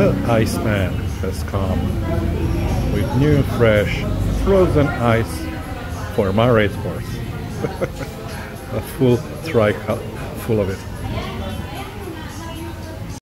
The Iceman has come with new, fresh, frozen ice for my race Red Horse. A full tri full of it.